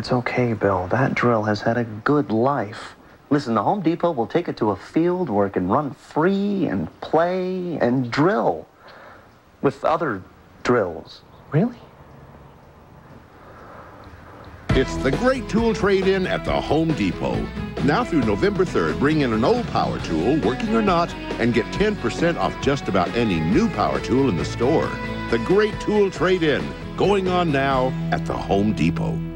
It's okay, Bill. That drill has had a good life. Listen, the Home Depot will take it to a field where it can run free and play and drill with other drills. Really? It's the great tool trade-in at the Home Depot. Now through November 3rd, bring in an old power tool, working or not, and get 10% off just about any new power tool in the store. The great tool trade-in, going on now at the Home Depot.